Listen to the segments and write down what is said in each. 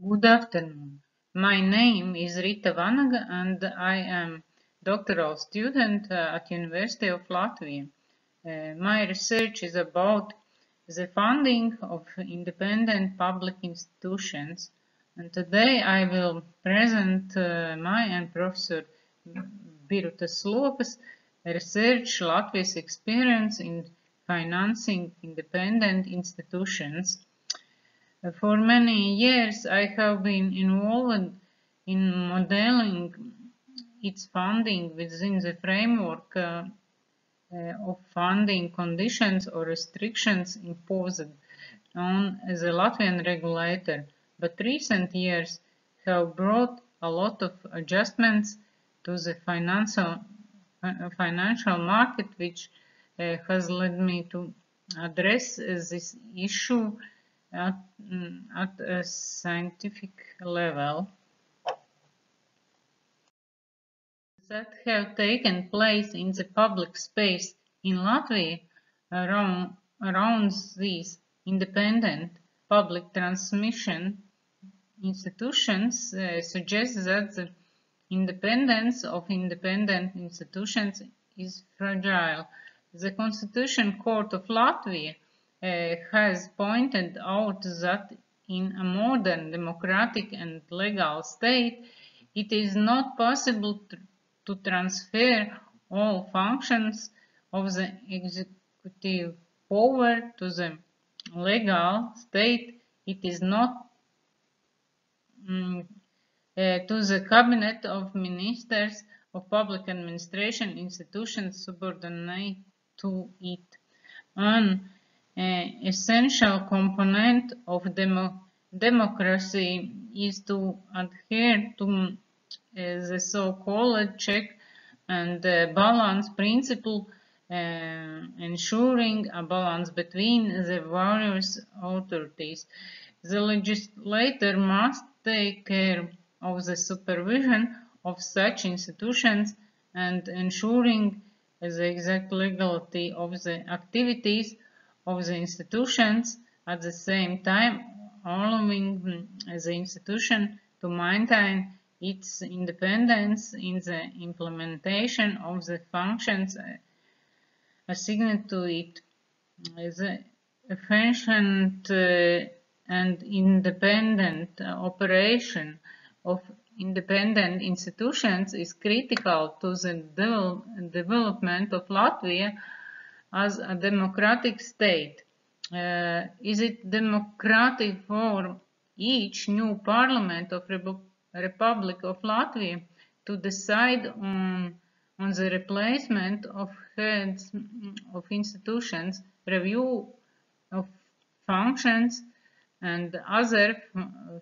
Good afternoon. My name is Rita Vanaga and I am doctoral student uh, at University of Latvia. Uh, my research is about the funding of independent public institutions and today I will present uh, my and Professor Biruta Sloka's research Latvia's experience in financing independent institutions. For many years I have been involved in modeling its funding within the framework uh, uh, of funding conditions or restrictions imposed on the Latvian regulator, but recent years have brought a lot of adjustments to the financial, uh, financial market, which uh, has led me to address this issue at, mm, at a scientific level that have taken place in the public space in Latvia around, around these independent public transmission institutions uh, suggest that the independence of independent institutions is fragile. The Constitution Court of Latvia has pointed out that in a modern democratic and legal state, it is not possible to, transfer all functions of the executive power to the legal state. It is not um, uh, to the cabinet of ministers of public administration institutions subordinate to it. Essential component of demo democracy is to adhere to uh, the so-called check and uh, balance principle, uh, ensuring a balance between the various authorities. The legislator must take care of the supervision of such institutions and ensuring the exact legality of the activities of the institutions at the same time allowing the institution to maintain its independence in the implementation of the functions assigned to it. The efficient uh, and independent operation of independent institutions is critical to the development of Latvia as a democratic state. Uh, is it democratic for each new parliament of Rebu Republic of Latvia to decide on, on the replacement of heads of institutions, review of functions, and other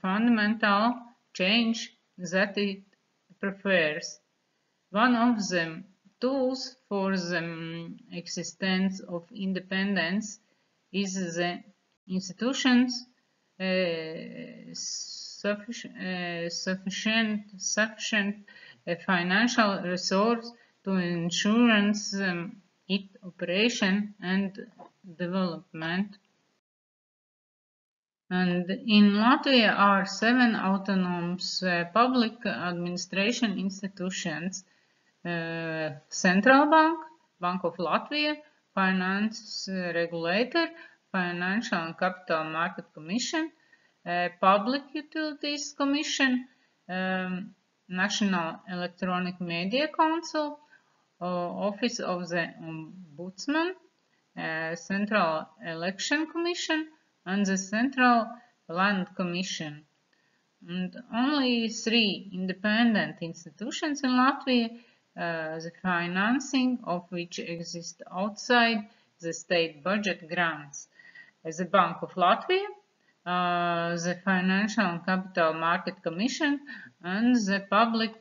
fundamental change that it prefers. One of them tools for the existence of independence is the institutions uh, sufficient, uh, sufficient, sufficient uh, financial resource to ensure um, its operation and development. And in Latvia are seven autonomous uh, public administration institutions Central Bank, Bank of Latvia, Finance Regulator, Financial and Capital Market Commission, uh, Public Utilities Commission, um, National Electronic Media Council, uh, Office of the Ombudsman, uh, Central Election Commission, and the Central Land Commission. And only three independent institutions in Latvia the financing of which exists outside the state budget grants. The Bank of Latvia, uh, the Financial and Capital Market Commission and the Public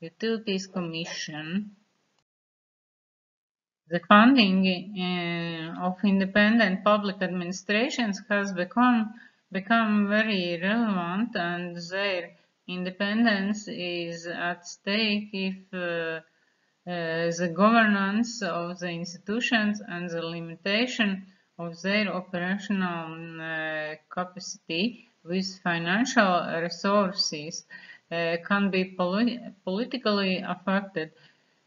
Utilities Commission. The funding uh, of independent public administrations has become become very relevant and their independence is at stake if uh, uh, the governance of the institutions and the limitation of their operational uh, capacity with financial resources uh, can be politically affected.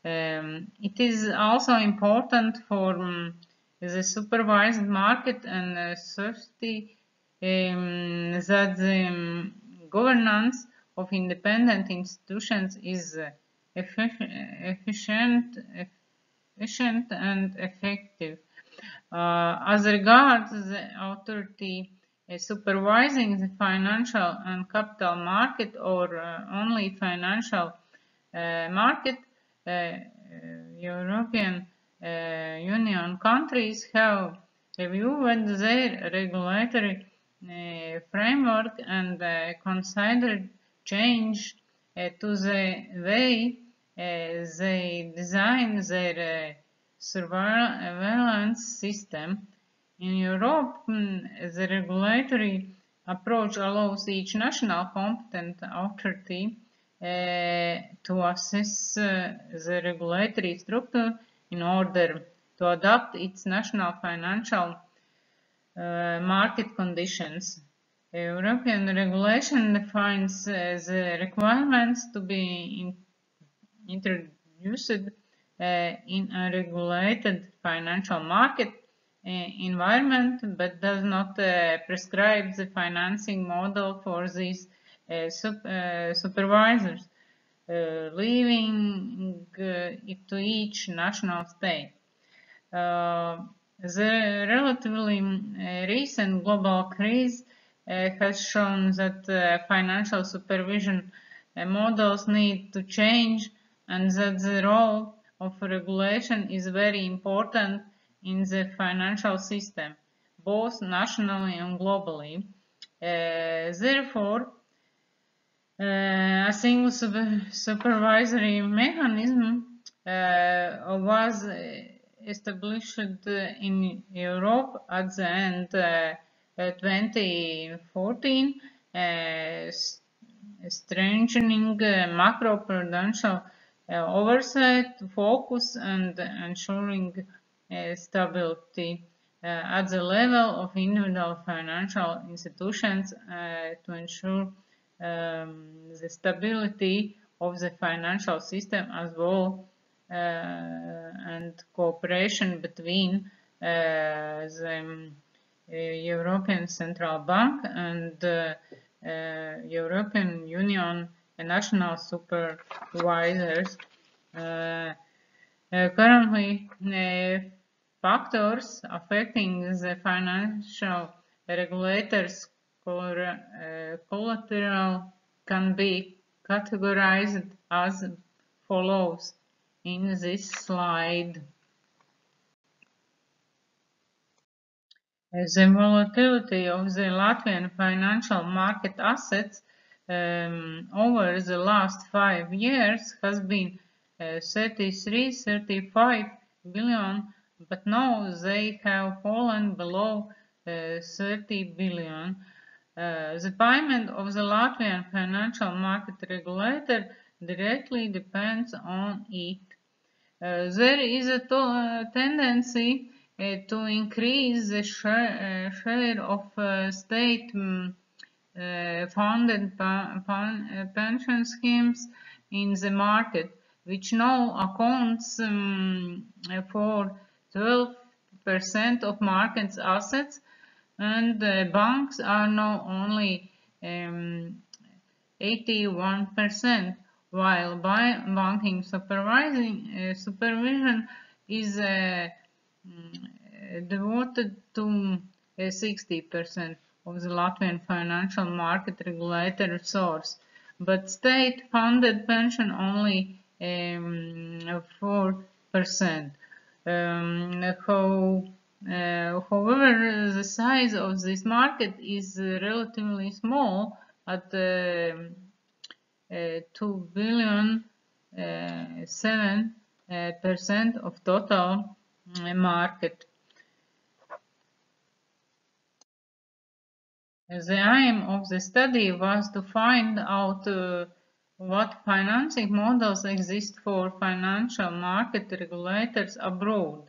Um, it is also important for um, the supervised market and uh, society um, that the um, governance of independent institutions is uh, efficient, efficient and effective. Uh, as regards the authority uh, supervising the financial and capital market or uh, only financial uh, market, uh, European Union countries have reviewed their regulatory framework and considered change to the way they design their surveillance system. In Europe, mm, the regulatory approach allows each national competent authority to assess the regulatory structure in order to adapt its national financial market conditions. European regulation defines the requirements to be introduced uh, in a regulated financial market uh, environment but does not uh, prescribe the financing model for these supervisors, leaving it to each national state. The relatively recent global crisis uh, has shown that uh, financial supervision uh, models need to change and that the role of regulation is very important in the financial system, both nationally and globally. Uh, therefore, uh, a single supervisory mechanism uh, was established in Europe at the end of uh, 2014, uh, strengthening uh, macroprudential uh, oversight, focus and ensuring uh, stability. Uh, at the level of individual financial institutions to ensure um, the stability of the financial system as well uh, and cooperation between uh, the um, European Central Bank and the European Union national supervisors. Uh, uh, currently, uh, factors affecting the financial regulators collateral can be categorized as follows in this slide. The volatility of the Latvian financial market assets um, over the last five years has been uh, 33, 35 billion, but now they have fallen below uh, 30 billion. Uh, the payment of the Latvian financial market regulator directly depends on it. Uh, there is a uh, tendency uh, to increase the share, share of state um, uh, funded uh, pension schemes in the market, which now accounts um, for 12% of market assets, and uh, banks are now only um, 81%, while banking supervising uh, supervision is uh, mm, devoted to 60% of the Latvian financial market regulator source, but state-funded pension only um, 4%. Um, how, uh, however, the size of this market is relatively small at uh, uh, 2 billion uh, 7 uh, percent of total uh, market. The aim of the study was to find out uh, what financing models exist for financial market regulators abroad,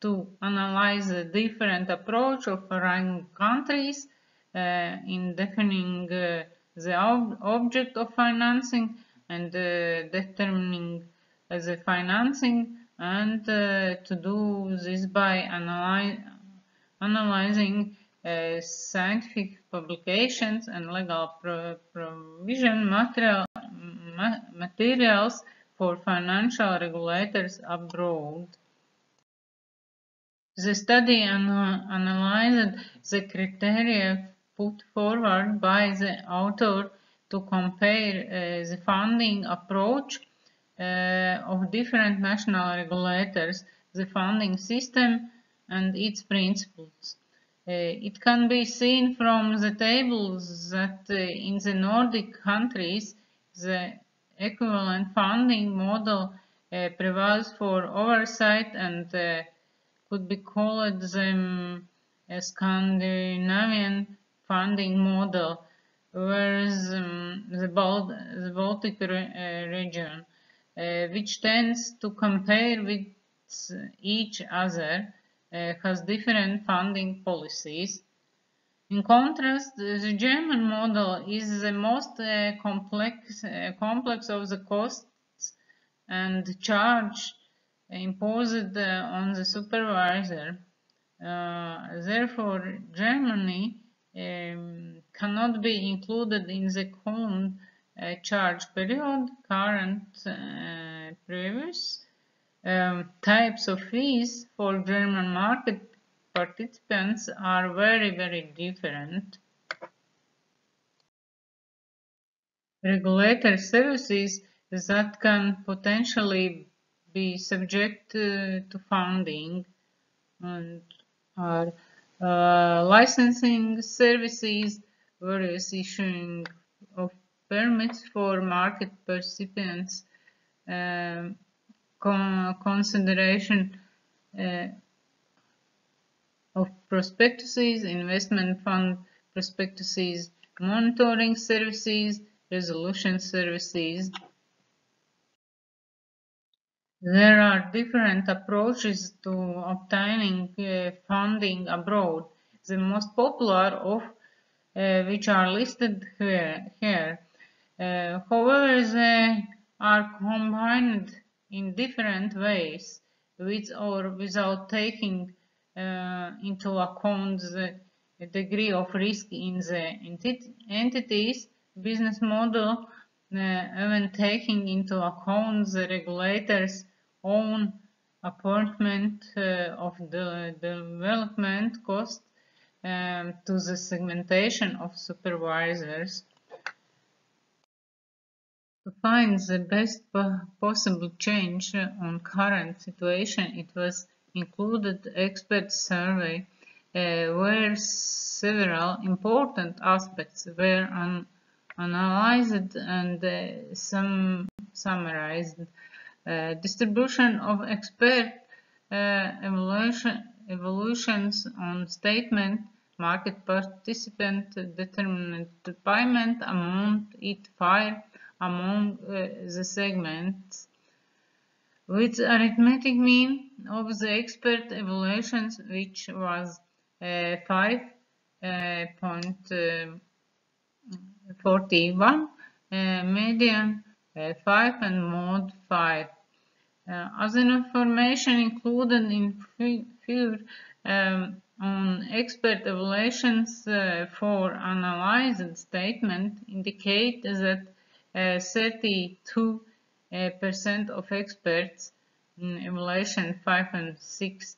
to analyze the different approach of foreign countries, uh, in defining uh, the ob object of financing and uh, determining the financing and to do this by analyze, analyzing uh, scientific publications and legal pro provision material, ma materials for financial regulators abroad. The study analyzed the criteria put forward by the author to compare uh, the funding approach uh, of different national regulators, the funding system and its principles. Uh, it can be seen from the tables that uh, in the Nordic countries the equivalent funding model uh, prevails for oversight and could be called the Scandinavian funding model, whereas um, the, Balt the, Baltic re region, uh, which tends to compare with each other, has different funding policies. In contrast, the German model is the most uh, complex, uh, complex of the costs and charge imposed on the supervisor. Uh, therefore, Germany um, cannot be included in the column uh, charge period, current, uh, previous. Um, types of fees for German market participants are very, very different. Regulator services that can potentially be subject uh, to funding and are uh, licensing services, various issuing of permits for market participants, um, con consideration uh, of prospectuses, investment fund prospectuses, monitoring services, resolution services, there are different approaches to obtaining uh, funding abroad, the most popular of uh, which are listed here. here. Uh, however, they are combined in different ways, with or without taking uh, into account the degree of risk in the entities, business model, uh, even taking into account the regulators own apportionment uh, of the development cost um, to the segmentation of supervisors. To find the best possible change on current situation, it was included expert survey uh, where several important aspects were analyzed and uh, some summarized. Uh, distribution of expert uh, evolution, evolutions on statement market participant determined payment amount it fire among uh, the segments with arithmetic mean of the expert evaluations which was uh, 5.41 uh, median 5 and mode 5 uh, other information included in figure um, on expert evaluations uh, for analyzed statement indicate that 32% uh, of experts in evaluation 5 and 6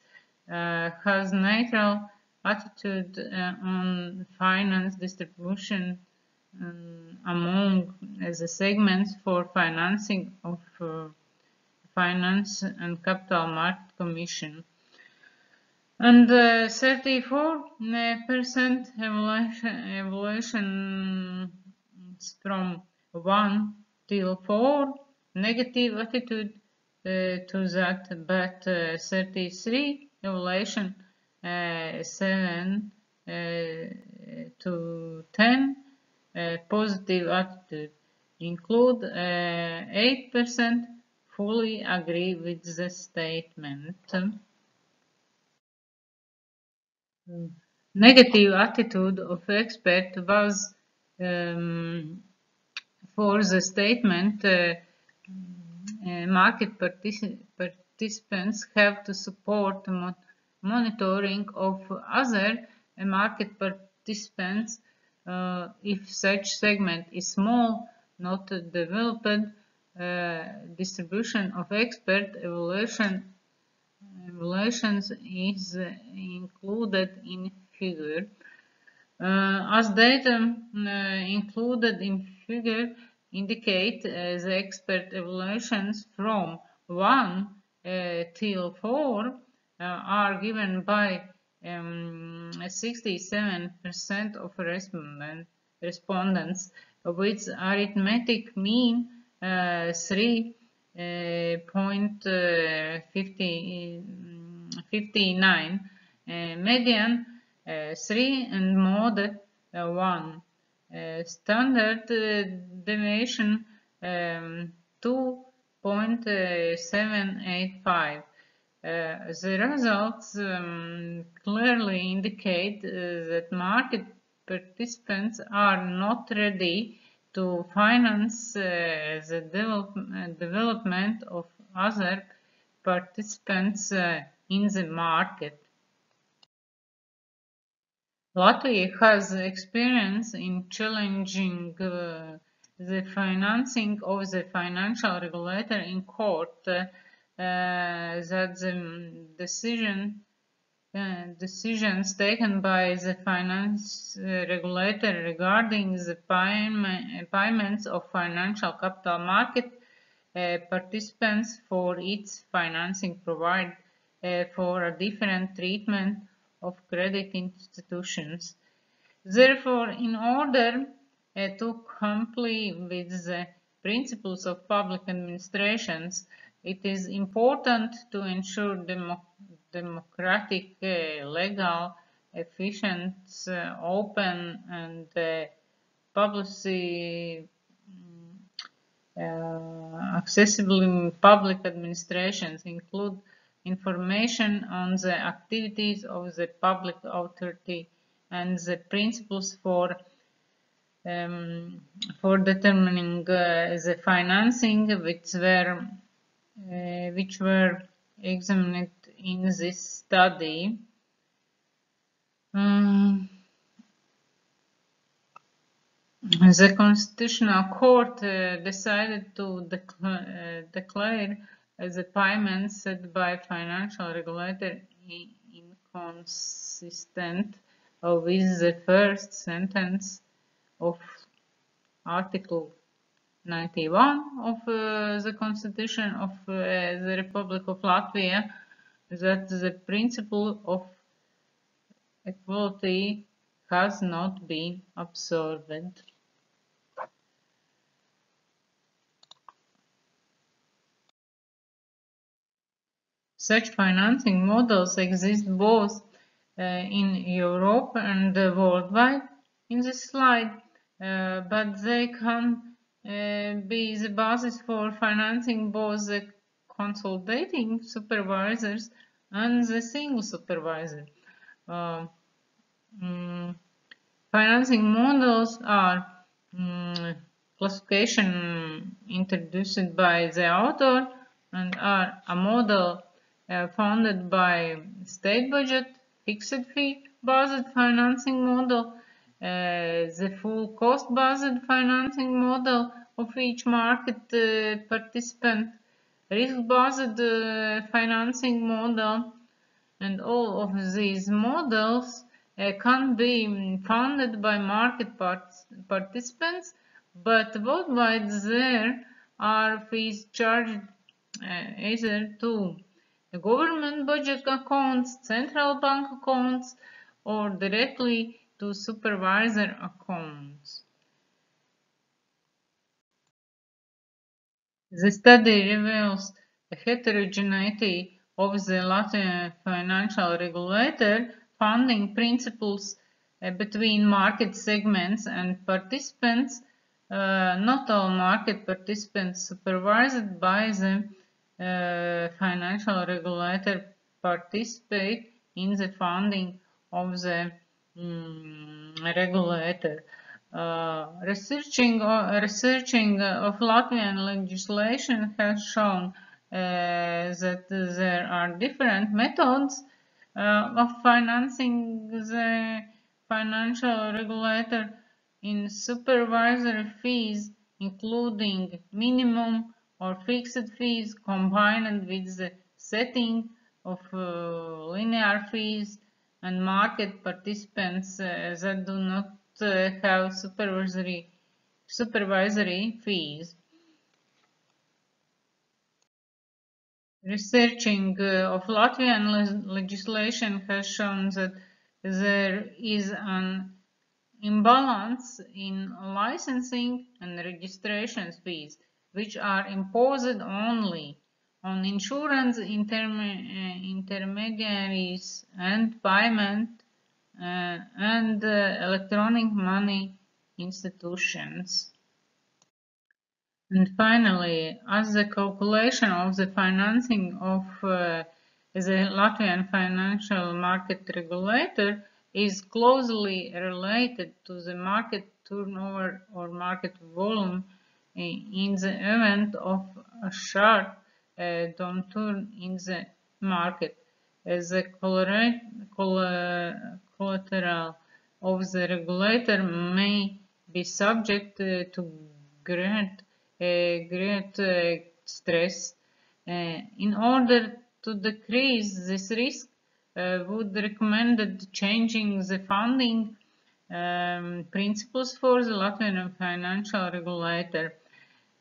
uh, has neutral attitude uh, on finance distribution um, among the segments for financing of Finance and Capital Market Commission. And 34% uh, evaluation from 1 till 4 negative attitude uh, to that, but uh, 33 evaluation uh, 7 uh, to 10 uh, positive attitude include 8% fully agree with the statement. negative attitude of expert was um, for the statement uh, uh, market particip participants have to support mo monitoring of other market participants uh, if such segment is small, not developed, uh, distribution of expert evaluation evaluations is included in figure. Uh, as data uh, included in figure indicate uh, the expert evaluations from 1 till 4 are given by 67% um, of respondent, respondents, with arithmetic mean uh, 3.59, uh, uh, median 3 and mode 1. Standard deviation um, 2.785. Uh, the results um, clearly indicate that market participants are not ready to finance the develop development of other participants in the market. Latvia has experience in challenging uh, the financing of the financial regulator in court uh, uh, that the decision uh, decisions taken by the finance uh, regulator regarding the payment, payments of financial capital market participants for its financing provide for a different treatment of credit institutions. Therefore, in order uh, to comply with the principles of public administrations, it is important to ensure demo democratic, uh, legal, efficient, uh, open and uh, publicly uh, accessible public administrations include information on the activities of the public authority and the principles for um, for determining uh, the financing which were uh, which were examined in this study. Um, the Constitutional Court uh, decided to uh, declare the payment set by financial regulator inconsistent with the first sentence of Article 91 of uh, the Constitution of uh, the Republic of Latvia that the principle of equality has not been observed. Such financing models exist both uh, in Europe and worldwide in this slide, uh, but they can uh, be the basis for financing both the consolidating supervisors and the single supervisor. Uh, um, financing models are um, classification introduced by the author and are a model uh, funded by state budget, fixed fee based financing model, uh, the full cost-based financing model of each market uh, participant, risk-based uh, financing model, and all of these models can be funded by market part participants, but worldwide there are fees charged either to the government budget accounts, central bank accounts, or directly to supervisor accounts. The study reveals the heterogeneity of the Latvian financial regulator funding principles uh, between market segments and participants. Uh, not all market participants supervised by the uh, financial regulator participate in the funding of the um, regulator. Uh, researching uh, researching of Latvian legislation has shown uh, that there are different methods uh, of financing the financial regulator in supervisory fees, including minimum or fixed fees combined with the setting of uh, linear fees and market participants uh, that do not uh, have supervisory supervisory fees. Researching uh, of Latvian le legislation has shown that there is an imbalance in licensing and registration fees, which are imposed only on insurance intermediaries and payment uh, and uh, electronic money institutions. And finally, as the calculation of the financing of uh, the Latvian financial market regulator is closely related to the market turnover or market volume Eh, in the event of a sharp uh, eh, downturn in the market. As the collateral of the regulator may be subject to great great stress. In order to decrease this risk, uh, would recommend changing the funding um, principles for the Latvian financial regulator.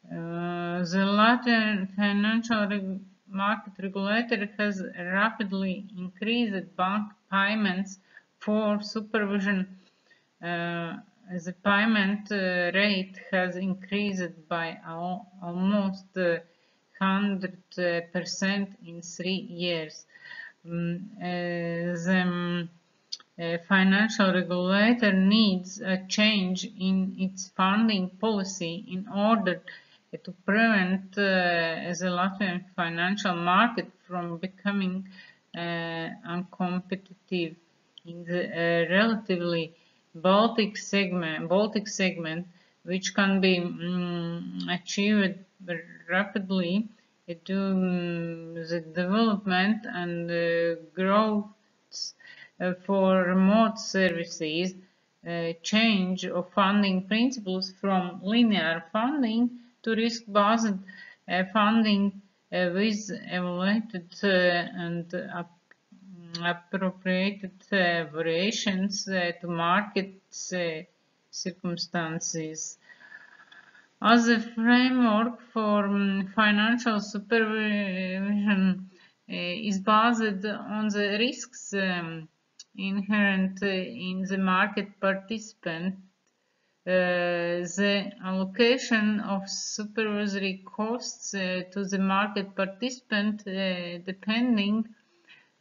Uh, the Latvian financial reg market regulator has rapidly increased bank payments for supervision uh, the payment uh, rate has increased by al almost 100% uh, in three years. Um, the um, financial regulator needs a change in its funding policy in order to prevent uh, the Latvian financial market from becoming uh, uncompetitive. In the uh, relatively Baltic segment, Baltic segment, which can be um, achieved rapidly due um, the development and uh, growth uh, for remote services, uh, change of funding principles from linear funding to risk-based uh, funding uh, with evaluated uh, and appropriated uh, variations uh, to market uh, circumstances. As a framework for um, financial supervision is based on the risks um, inherent in the market participant uh, the allocation of supervisory costs uh, to the market participant uh, depending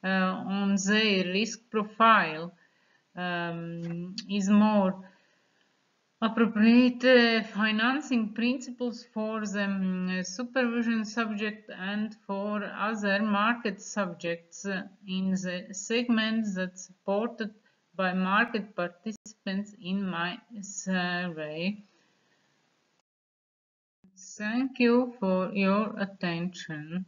on their risk profile um, is more appropriate financing principles for the um, supervision subject and for other market subjects in the segments that supported by market participants in my survey. Thank you for your attention.